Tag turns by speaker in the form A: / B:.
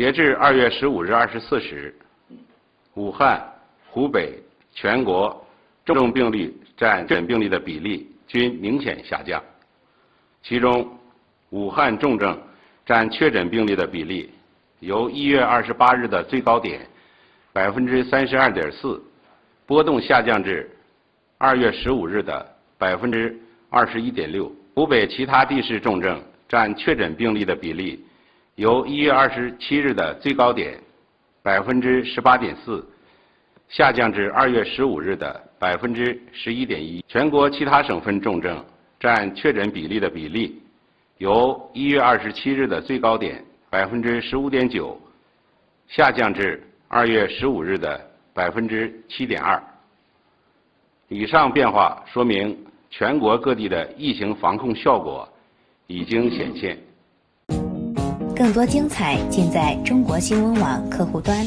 A: 截至二月十五日二十四时，武汉、湖北全国重症病例占确诊病例的比例均明显下降。其中，武汉重症占确诊病例的比例由一月二十八日的最高点百分之三十二点四，波动下降至二月十五日的百分之二十一点六。湖北其他地市重症占确诊病例的比例由一月二十七日的最高点百分之十八点四，下降至二月十五日的百分之十一点一。全国其他省份重症占确诊比例的比例由一月二十七日的最高点百分之十五点九，下降至二月十五日的百分之七点二。以上变化说明。全国各地的疫情防控效果已经显现。
B: 更多精彩尽在中国新闻网客户端。